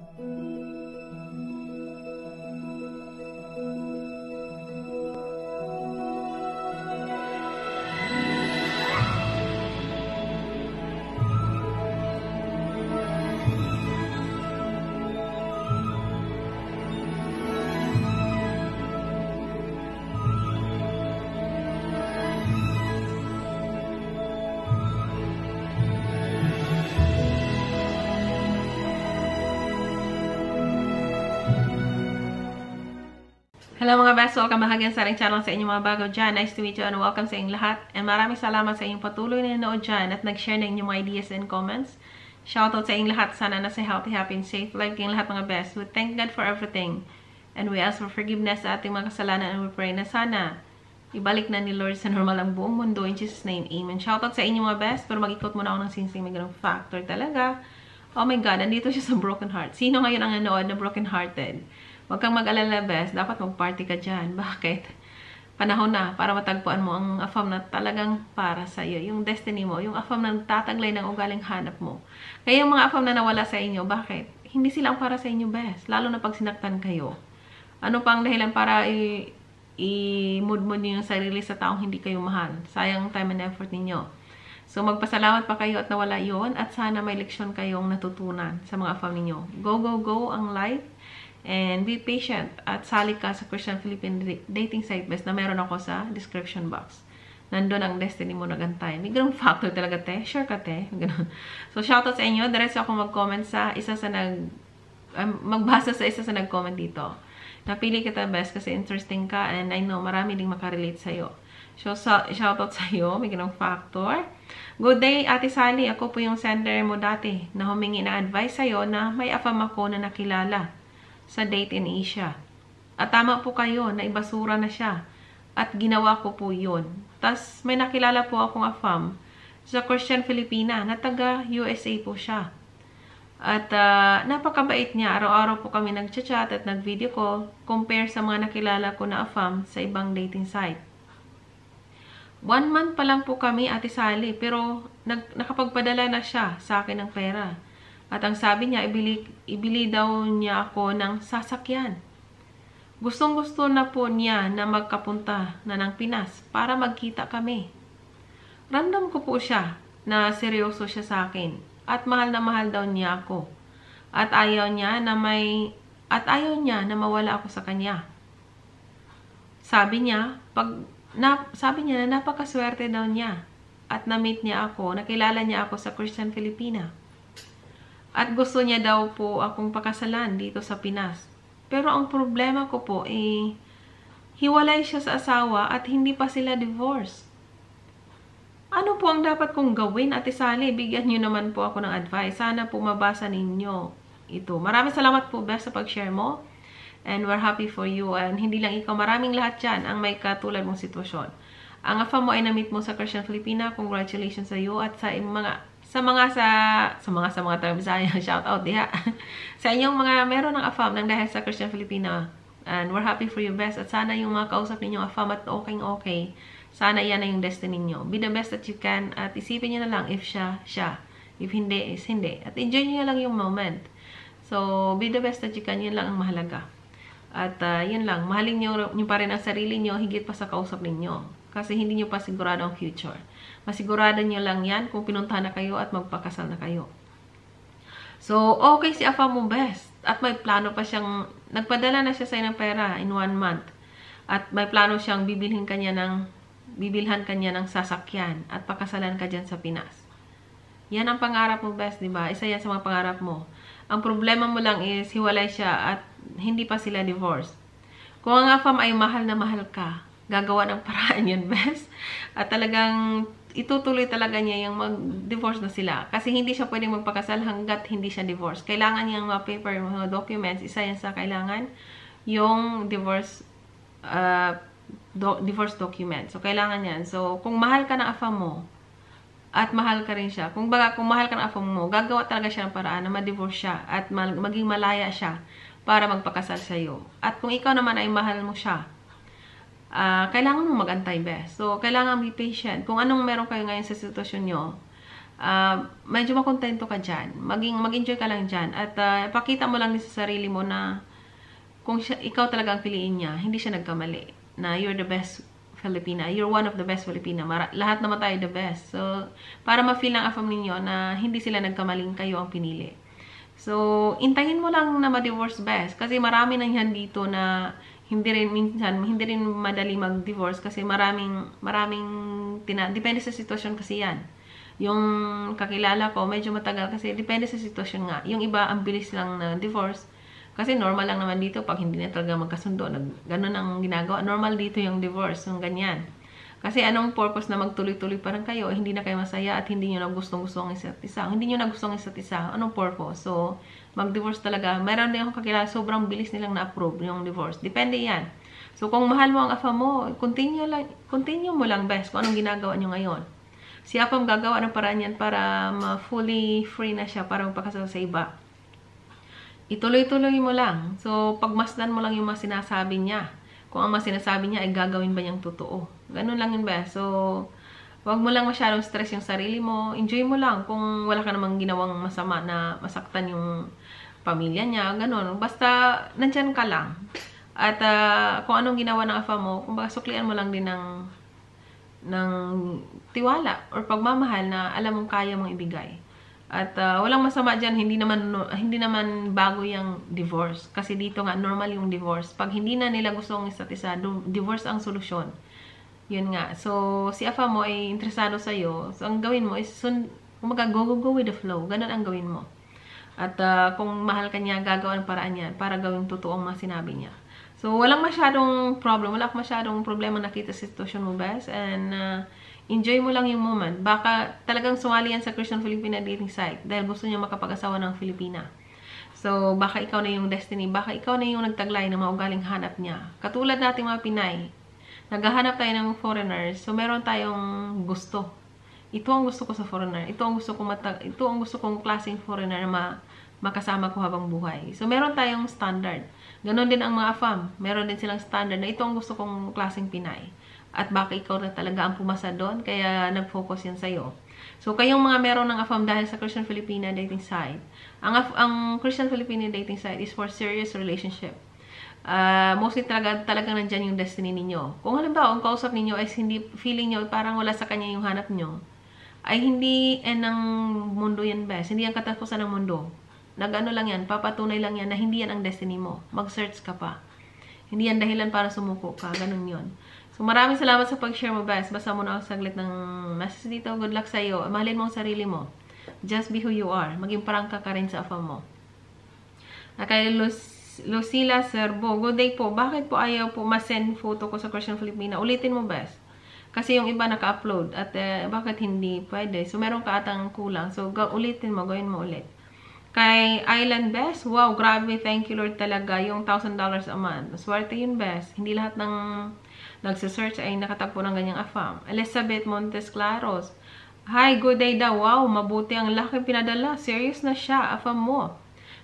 Música Hello mga best, welcome back again sa ating channel sa inyong mga bago dyan. Nice to meet you and welcome sa inyong lahat. And maraming salamat sa inyong patuloy na nanood dyan at nag-share ng inyong ideas and comments. Shoutout sa inyong lahat. Sana nasa healthy, happy, and safe life kayong lahat mga best. We thank God for everything. And we ask for forgiveness sa ating mga kasalanan and we pray na sana ibalik na ni Lord sa normal ang buong mundo. In Jesus' name, Amen. Shoutout sa inyong mga best. Pero mag-ikot muna ako ng sinsing. May ganong factor talaga. Oh my God, nandito siya sa broken heart. Sino ngayon ang nanood na broken hearted? Huwag kang mag-alala, best. Dapat mag-party ka dyan. Bakit? Panahon na para matagpuan mo ang afam na talagang para sa iyo. Yung destiny mo. Yung afam na tataglay ng ugaling hanap mo. Kaya yung mga afam na nawala sa inyo, bakit? Hindi sila para sa inyo, best. Lalo na pag sinaktan kayo. Ano pang dahilan para i- i-mood mo niyo yung sarili sa taong hindi kayo mahal. Sayang time and effort ninyo. So, magpasalamat pa kayo at nawala yon at sana may leksyon kayong natutunan sa mga afam ninyo. Go, go, go ang life and be patient at sali ka sa Christian Philippine dating site best na meron ako sa description box. Nandun ang destiny mo nagantay. May ganung factor talaga, te. Sure ka, te. Ganun. So, shoutout sa inyo. Diretso ako mag-comment sa isa sa nag... Um, magbasa sa isa sa nag-comment dito. Napili kita best kasi interesting ka and I know marami ding makarelate sa'yo. So, shoutout sa iyo. May ganung factor. Good day, Ate Sally. Ako po yung sender mo dati na humingi ng advice sa'yo na may afam ako na nakilala sa date in Asia. At tama po kayo na ibasura na siya. At ginawa ko po yun. Tapos may nakilala po akong afam sa Christian Filipina na taga USA po siya. At uh, napakabait niya. Araw-araw po kami nag-chat at nag-video call compare sa mga nakilala ko na afam sa ibang dating site. One month pa lang po kami, Ate Sally, pero nag, nakapagpadala na siya sa akin ng pera. At ang sabi niya, ibili, ibili daw niya ako ng sasakyan. Gustong gusto na po niya na magkapunta na ng Pinas para magkita kami. Random ko po siya na seryoso siya sa akin at mahal na mahal daw niya ako. At ayaw niya na may at ayaw niya na mawala ako sa kanya. Sabi niya, pag na, sabi niya na napakaswerte daw niya at na-meet niya ako, nakilala niya ako sa Christian Filipina. At gusto niya daw po akong pakasalan dito sa Pinas. Pero ang problema ko po eh, hiwalay siya sa asawa at hindi pa sila divorce. Ano po ang dapat kong gawin, Ate Sally? Bigyan niyo naman po ako ng advice. Sana po mabasa ninyo ito. Maraming salamat po, Beth, sa pag-share mo. And we're happy for you. And hindi lang ikaw, maraming lahat dyan ang may katulad mong sitwasyon. Ang afa mo ay na-meet mo sa Christian Filipina. Congratulations sa iyo at sa mga sa mga sa sa mga sa mga taga shout out diha. sa inyong mga meron ng afam nang dahil sa Christian Filipina. And we're happy for you best at sana yung mga kausap ninyo afam at okay okay. Sana yan na yung destiny niyo. Be the best that you can at isipin niyo na lang if siya, siya. If hindi, is hindi. At enjoy niyo lang yung moment. So, be the best that you can. Yun lang ang mahalaga. At uh, yun lang, mahalin nyo, nyo pa rin ang sarili nyo higit pa sa kausap ninyo. Kasi hindi nyo pa sigurado ang future. Masigurado nyo lang yan kung pinuntahan na kayo at magpakasal na kayo. So, okay si Afa mo best. At may plano pa siyang, nagpadala na siya sa ng pera in one month. At may plano siyang bibilhin kanya ng, bibilhan kanya ng sasakyan at pakasalan ka dyan sa Pinas. Yan ang pangarap mo best, di ba? Isa yan sa mga pangarap mo. Ang problema mo lang is, hiwalay siya at hindi pa sila divorced. Kung ang afam ay mahal na mahal ka, gagawa ng paraan yun, best. At talagang itutuloy talaga niya yung mag-divorce na sila. Kasi hindi siya pwedeng magpakasal hanggat hindi siya divorce. Kailangan niyang mga paper, mga documents, isa yan sa kailangan, yung divorce uh, do, divorce document. So, kailangan yan. So, kung mahal ka ng afam mo, at mahal ka rin siya. Kung baga, kung mahal ka ng afam mo, gagawa talaga siya ng paraan na ma-divorce siya at maging malaya siya para magpakasal sa iyo. At kung ikaw naman ay mahal mo siya, uh, kailangan mo magantay best. So, kailangan be patient. Kung anong meron kayo ngayon sa sitwasyon nyo, uh, medyo makontento ka dyan. Maging, mag-enjoy ka lang dyan. At uh, pakita mo lang sa sarili mo na kung siya, ikaw talaga ang piliin niya, hindi siya nagkamali. Na you're the best Filipina. You're one of the best Filipina. Mara lahat naman tayo the best. So, para ma-feel ng afam ninyo na hindi sila nagkamaling kayo ang pinili. So, intayin mo lang na ma-divorce best. Kasi marami nang yan dito na hindi rin minsan, hindi rin madali mag-divorce kasi maraming, maraming, tina depende sa sitwasyon kasi yan. Yung kakilala ko, medyo matagal kasi depende sa sitwasyon nga. Yung iba, ang bilis lang na divorce. Kasi normal lang naman dito pag hindi na talaga magkasundo. Nag, ganun ang ginagawa. Normal dito yung divorce, yung ganyan. Kasi anong purpose na magtuloy-tuloy parang kayo, hindi na kayo masaya at hindi nyo na gustong-gusto ang isa't isa. Hindi nyo na gustong isa't isa, anong purpose? So, mag-divorce talaga. Meron din akong kakilala, sobrang bilis nilang na-approve yung divorce. Depende yan. So, kung mahal mo ang afa mo, continue, lang, continue mo lang best kung anong ginagawa nyo ngayon si Apam gagawa ng paraan yan para ma-fully free na siya para magpakasal sa iba. Ituloy-tuloy mo lang. So, pagmasdan mo lang yung mga sinasabi niya. Kung ang mga sinasabi niya ay gagawin ba niyang totoo. Ganun lang yun ba? So, wag mo lang masyadong stress yung sarili mo. Enjoy mo lang kung wala ka namang ginawang masama na masaktan yung pamilya niya. Ganun. Basta, nandyan ka lang. At uh, kung anong ginawa ng afa mo, kung baka suklian mo lang din ng ng tiwala or pagmamahal na alam mong kaya mong ibigay. At uh, walang masama diyan, hindi naman hindi naman bago yung divorce kasi dito nga normal yung divorce. Pag hindi na nila gusto ang isa't isa, divorce ang solusyon. Yun nga. So si afa mo ay interesado sa iyo. So ang gawin mo is sun kumaga go go go with the flow. Ganun ang gawin mo. At uh, kung mahal ka niya, gagawa ng paraan niya para gawing totoo ang mga sinabi niya. So, walang masyadong problem. Wala masyadong problema nakita sa sitwasyon mo, best. And, uh, enjoy mo lang yung moment. Baka talagang sumali yan sa Christian Filipina dating site dahil gusto niya makapag-asawa ng Filipina. So, baka ikaw na yung destiny. Baka ikaw na yung nagtaglay ng maugaling hanap niya. Katulad nating mga Pinay, naghahanap tayo ng foreigners. So, meron tayong gusto. Ito ang gusto ko sa foreigner. Ito ang gusto kong matag ito ang gusto kong klaseng foreigner na ma makasama ko habang buhay. So, meron tayong standard. Ganon din ang mga fam. Meron din silang standard na ito ang gusto kong klaseng Pinay. At baka ikaw na talaga ang pumasa doon, kaya nag-focus yan sa'yo. So, kayong mga meron ng AFAM dahil sa Christian Filipina dating site, ang, ang Christian Filipina dating site is for serious relationship. Uh, mostly talaga, talagang nandyan yung destiny ninyo. Kung halimbawa, ang kausap ninyo ay hindi, feeling nyo, parang wala sa kanya yung hanap nyo, ay hindi en ng mundo yan best. Hindi yan katapusan ng mundo. Nag-ano lang yan, papatunay lang yan na hindi yan ang destiny mo. Mag-search ka pa. Hindi yan dahilan para sumuko ka. Ganun yon. So, maraming salamat sa pag-share mo, guys. Basta mo na ako saglit ng message dito. Good luck sa'yo. Mahalin mo ang sarili mo. Just be who you are. Maging parang ka ka rin sa afa mo. Kay Lucila Serbo, good day po. Bakit po ayaw po masend photo ko sa Christian Filipina? Ulitin mo, best. Kasi yung iba naka-upload at uh, bakit hindi pwede? So, meron ka atang kulang. So, ulitin mo, gawin mo ulit. Kay Island Best, wow, grabe, thank you Lord talaga, yung $1,000 a month. Swerte yun, Best. Hindi lahat ng nagsisearch ay nakatagpo ng ganyang afam. Elizabeth Montes Claros, Hi, good day daw. Wow, mabuti ang laki pinadala. Serious na siya, afam mo.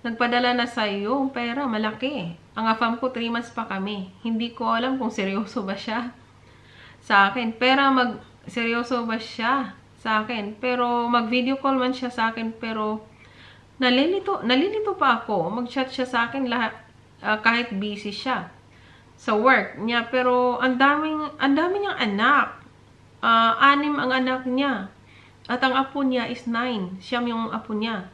Nagpadala na sa iyo pera, malaki. Ang afam ko, 3 months pa kami. Hindi ko alam kung seryoso ba siya sa akin. Pera, mag, seryoso ba siya sa akin? Pero, mag-video call man siya sa akin, pero nalilito, nalilito pa ako. Mag-chat siya sa akin lahat, uh, kahit busy siya sa work niya. Pero ang daming, ang dami niyang anak. Uh, anim ang anak niya. At ang apo niya is nine. Siyam yung apo niya.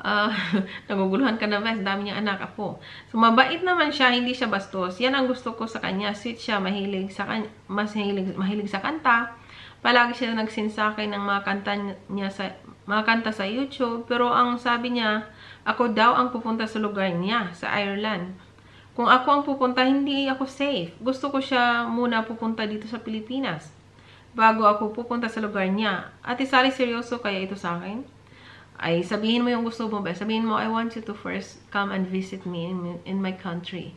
Uh, naguguluhan ka na ba? Dami niyang anak apo. So, mabait naman siya. Hindi siya bastos. Yan ang gusto ko sa kanya. Sweet siya. Mahilig sa, kan mas mahilig, mahilig sa kanta. Palagi siya nagsin sa akin ng mga kanta niya sa mga kanta sa YouTube. Pero ang sabi niya, ako daw ang pupunta sa lugar niya, sa Ireland. Kung ako ang pupunta, hindi ako safe. Gusto ko siya muna pupunta dito sa Pilipinas. Bago ako pupunta sa lugar niya. At isali seryoso kaya ito sa akin? Ay, sabihin mo yung gusto mo ba? Sabihin mo, I want you to first come and visit me in, in my country.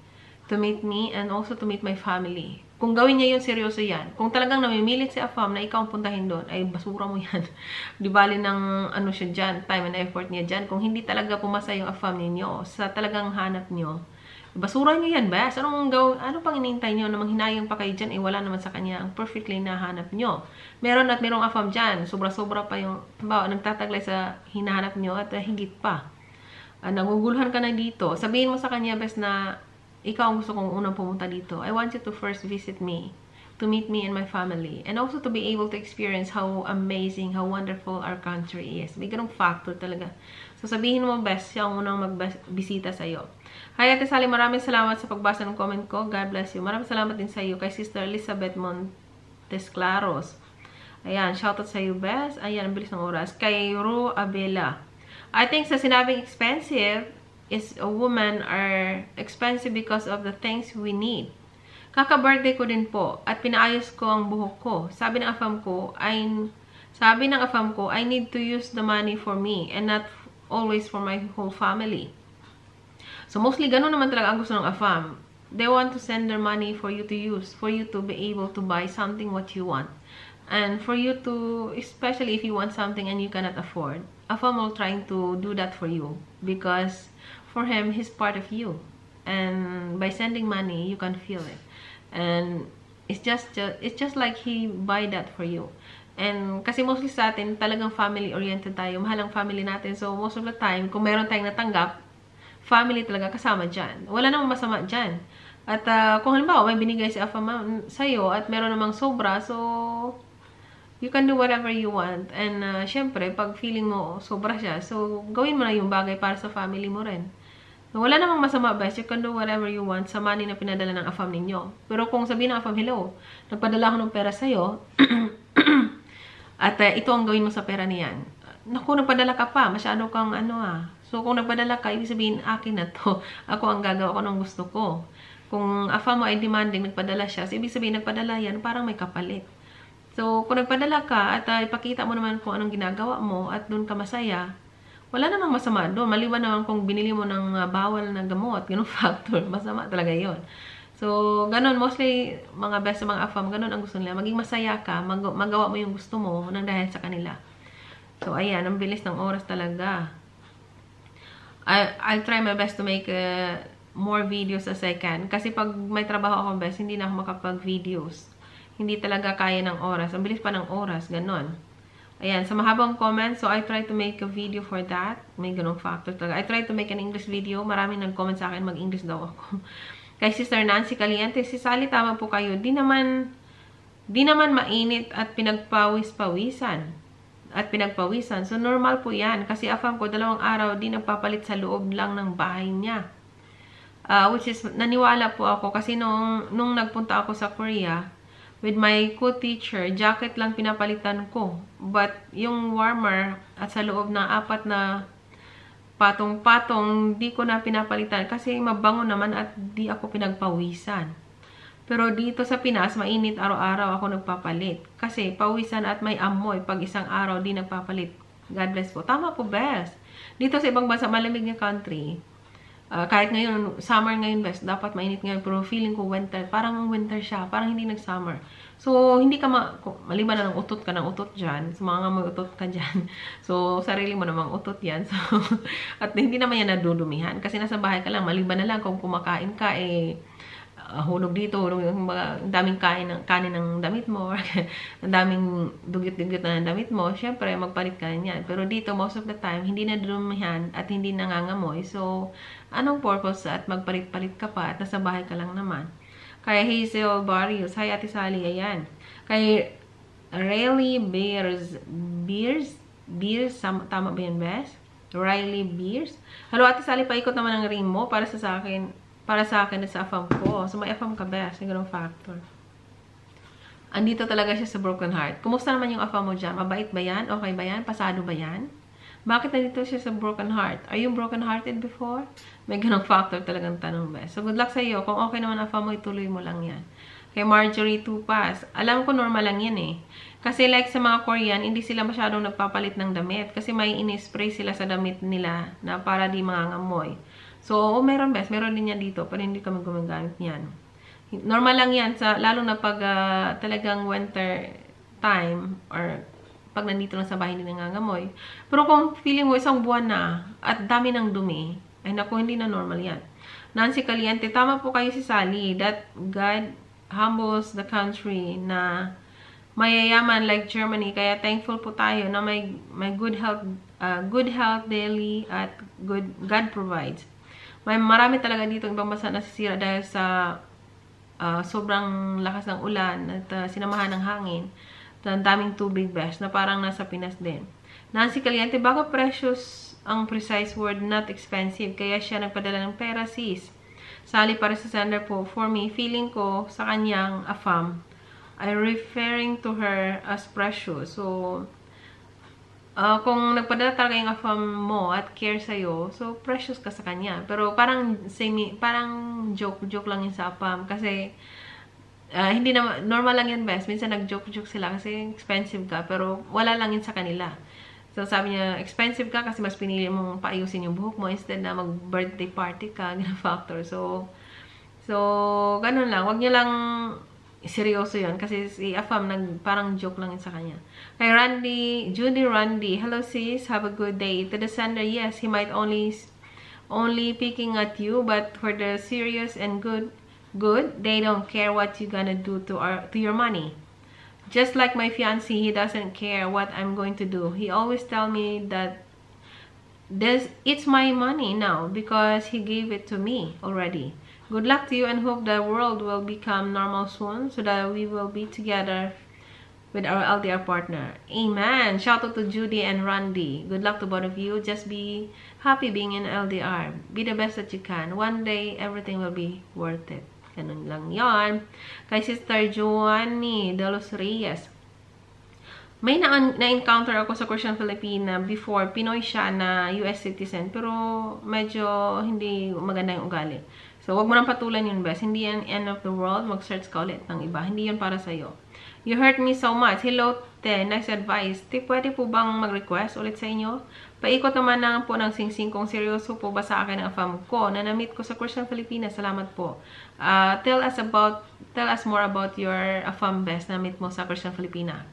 To meet me and also to meet my family. Kung gawin niya yun, seryoso yan. Kung talagang namimilit si Afam na ikaw ang puntahin doon, ay basura mo yan. Di bali ng ano siya dyan, time and effort niya dyan. Kung hindi talaga pumasa yung Afam ninyo sa talagang hanap nyo, Basura nyo yan, bes. Anong gaw, ano pang inintay nyo na manghinayang pa kayo dyan? Eh, wala naman sa kanya ang perfectly nahanap nyo. Meron at merong afam dyan. Sobra-sobra pa yung, ba, nagtataglay sa hinahanap nyo at uh, higit pa. Uh, naguguluhan ka na dito. Sabihin mo sa kanya, bes, na ikaw ang gusto kong unang pumunta dito. I want you to first visit me to meet me and my family. And also to be able to experience how amazing, how wonderful our country is. May ganong factor talaga. So, sabihin mo, best, siya ang unang magbisita sa'yo. Hi, Ate Sally. Maraming salamat sa pagbasa ng comment ko. God bless you. Maraming salamat din sa iyo kay Sister Elizabeth Montes Claros. Ayan, shoutout sa iyo, Bes. Ayan, ang bilis ng oras. Kay Ru Abela. I think sa sinabing expensive is a woman are expensive because of the things we need. Kaka-birthday ko din po at pinaayos ko ang buhok ko. Sabi ng afam ko, I, sabi ng afam ko, I need to use the money for me and not always for my whole family. So, mostly, ganun naman talaga ang gusto ng AFAM. They want to send their money for you to use, for you to be able to buy something what you want. And for you to, especially if you want something and you cannot afford, AFAM will trying to do that for you. Because for him, he's part of you. And by sending money, you can feel it. And it's just, it's just like he buy that for you. And kasi mostly sa atin, talagang family-oriented tayo. Mahal ang family natin. So, most of the time, kung meron tayong natanggap, family talaga kasama dyan. Wala namang masama dyan. At uh, kung halimbawa may binigay si Afama sa'yo at meron namang sobra, so you can do whatever you want. And uh, syempre, pag feeling mo sobra siya, so gawin mo na yung bagay para sa family mo rin. Wala namang masama, best. You can do whatever you want sa money na pinadala ng afam ninyo. Pero kung sabihin ng afam, hello, nagpadala ko ng pera sa'yo, at uh, ito ang gawin mo sa pera niyan. Naku, nagpadala ka pa. Masyado kang ano ah, So, kung nagpadala ka, ibig sabihin, akin na to. Ako ang gagawa ko ng gusto ko. Kung afa mo ay demanding, nagpadala siya, so ibig sabihin, nagpadala yan, parang may kapalit. So, kung nagpadala ka at uh, ipakita mo naman kung anong ginagawa mo at doon ka masaya, wala namang masama doon. Maliban naman kung binili mo ng uh, bawal na gamot, ganun factor, masama talaga yon So, ganun, mostly, mga best sa mga afam, ganun ang gusto nila. Maging masaya ka, mag magawa mo yung gusto mo nang dahil sa kanila. So, ayan, ang bilis ng oras talaga. I, I'll try my best to make uh, more videos as I can. Kasi pag may trabaho ako best, hindi na ako makapag-videos. Hindi talaga kaya ng oras. Ang bilis pa ng oras, ganon. Ayan, sa mahabang comments, so I try to make a video for that. May ganong factor talaga. I try to make an English video. Maraming nag-comment sa akin, mag-English daw ako. Kay Sister Nancy Caliente, si Sally, tama po kayo. Di naman, di naman mainit at pinagpawis-pawisan at pinagpawisan. So, normal po yan. Kasi afam ko, dalawang araw din nagpapalit sa loob lang ng bahay niya. Uh, which is, naniwala po ako kasi nung, nung nagpunta ako sa Korea, with my co-teacher, jacket lang pinapalitan ko. But, yung warmer at sa loob ng apat na patong-patong, di ko na pinapalitan kasi mabango naman at di ako pinagpawisan. Pero dito sa Pinas, mainit araw-araw ako nagpapalit. Kasi pawisan at may amoy pag isang araw di nagpapalit. God bless po. Tama po, best. Dito sa ibang bansa, malamig na country. Uh, kahit ngayon, summer ngayon, best. Dapat mainit ngayon. Pero feeling ko winter. Parang winter siya. Parang hindi nag-summer. So, hindi ka ma... Maliban na ng utot ka ng utot dyan. So, mga may utot ka dyan. So, sarili mo namang utot yan. So, at hindi naman yan nadudumihan. Kasi nasa bahay ka lang. Maliban na lang kung kumakain ka, eh uh, hulog dito, hulog yung mga daming kain ng kanin ng damit mo, ang daming dugyot-dugyot na ng damit mo, syempre magpalit ka niyan. Pero dito most of the time hindi na dumihan at hindi nangangamoy. So, anong purpose at magpalit-palit ka pa at nasa bahay ka lang naman. Kaya Hazel Barrios, hi Ate Sally, ayan. Kay Riley Beers, Beers, Beers, tama ba yan, Bes? Riley Beers. Hello, Ate Sally, paikot naman ang ring mo para sa akin para sa akin sa afam ko. So, may afam ka best. Yung ganong factor. Andito talaga siya sa broken heart. Kumusta naman yung afam mo dyan? Mabait ba yan? Okay ba yan? Pasado ba yan? Bakit nandito siya sa broken heart? Are you broken hearted before? May ganong factor talagang tanong best. So, good luck sa iyo. Kung okay naman afam mo, ituloy mo lang yan. Kay Marjorie Tupas. Alam ko normal lang yan eh. Kasi like sa mga Korean, hindi sila masyadong nagpapalit ng damit. Kasi may inispray sila sa damit nila na para di mangangamoy. So, oh, meron best. Meron din yan dito. Pero hindi kami gumagamit niyan. Normal lang yan. Sa, lalo na pag uh, talagang winter time or pag nandito lang sa bahay hindi nangangamoy. Pero kung feeling mo isang buwan na at dami ng dumi, Ay naku, hindi na normal yan. Nancy Caliente, tama po kayo si Sally that God humbles the country na mayayaman like Germany. Kaya thankful po tayo na may, may good health uh, good health daily at good God provides. May marami talaga dito ibang bansa nasisira dahil sa uh, sobrang lakas ng ulan at uh, sinamahan ng hangin. At daming tubig best na parang nasa Pinas din. Nancy Caliente, baka precious ang precise word, not expensive. Kaya siya nagpadala ng pera, sis. Sali para sa sender po. For me, feeling ko sa kanyang afam. I'm referring to her as precious. So, uh, kung nagpadala talaga yung afam mo at care sa'yo, so precious ka sa kanya. Pero parang same, parang joke, joke lang yun sa afam. Kasi, uh, hindi na, normal lang yun best. Minsan nag-joke-joke sila kasi expensive ka. Pero wala lang yun sa kanila. So, sabi niya, expensive ka kasi mas pinili mong paayusin yung buhok mo instead na mag-birthday party ka, ganun factor. So, so, ganun lang. Huwag niyo lang seryoso yun kasi si Afam, nag, parang joke lang yun sa kanya. Kay Randy, Judy Randy, hello sis, have a good day. To the sender, yes, he might only only picking at you, but for the serious and good, good, they don't care what you gonna do to our to your money. Just like my fiancé, he doesn't care what I'm going to do. He always tell me that this it's my money now because he gave it to me already. Good luck to you and hope the world will become normal soon so that we will be together with our LDR partner. Amen. Shout out to Judy and Randy. Good luck to both of you. Just be happy being in LDR. Be the best that you can. One day, everything will be worth it. Ganun lang yon Kay Sister Joanny de los Reyes. May na-encounter na ako sa Christian Filipina before. Pinoy siya na US citizen. Pero medyo hindi maganda yung ugali. So, wag mo nang patulan yun, best. Hindi yan end of the world. Mag-search ka ulit ng iba. Hindi yun para sa'yo. You hurt me so much. Hello, te. Nice advice. Te, pwede po bang mag-request ulit sa inyo? Paikot naman na po ng singsing kung seryoso po ba sa akin ang fam ko na na-meet ko sa Christian Pilipinas. Salamat po. Uh, tell us about, tell us more about your AFAM best na meet mo sa Christian Filipina.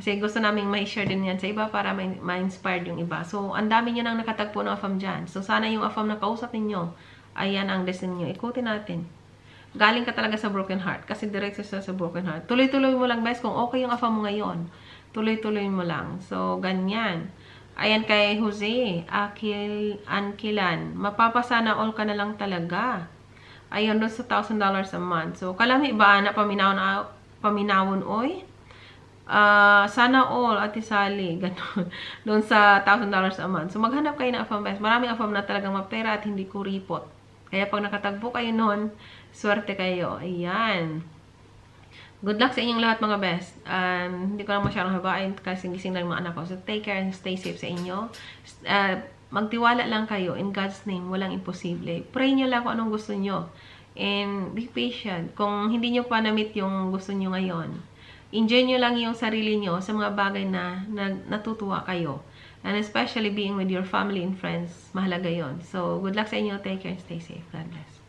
Kasi gusto naming may share din yan sa iba para ma-inspired yung iba. So, ang dami nyo nang nakatagpo ng AFAM dyan. So, sana yung AFAM na kausap ninyo, ayan ang destiny nyo. Ikutin natin. Galing ka talaga sa broken heart. Kasi diretso sa sa broken heart. Tuloy-tuloy mo lang, best, kung okay yung AFAM mo ngayon. Tuloy-tuloy mo lang. So, ganyan. Ayan kay Jose, Akil Ankilan. Mapapasana all ka na lang talaga. Ayun, doon sa $1,000 a month. So, kalami ba na paminawon, na, paminawon oy? Uh, sana all, Ate Sally, doon sa $1,000 a month. So, maghanap kayo ng AFAM best. Maraming AFAM na talagang mapera at hindi kuripot. Kaya pag nakatagpo kayo noon, swerte kayo. Ayan. Good luck sa inyong lahat mga best. Um, hindi ko lang masyadong habain kasi gising lang mga anak ko. So take care and stay safe sa inyo. Uh, magtiwala lang kayo. In God's name, walang imposible. Pray nyo lang kung anong gusto nyo. And be patient. Kung hindi nyo pa na-meet yung gusto nyo ngayon, enjoy nyo lang yung sarili nyo sa mga bagay na, na natutuwa kayo. And especially being with your family and friends, mahalaga yon. So, good luck sa inyo. Take care and stay safe. God bless.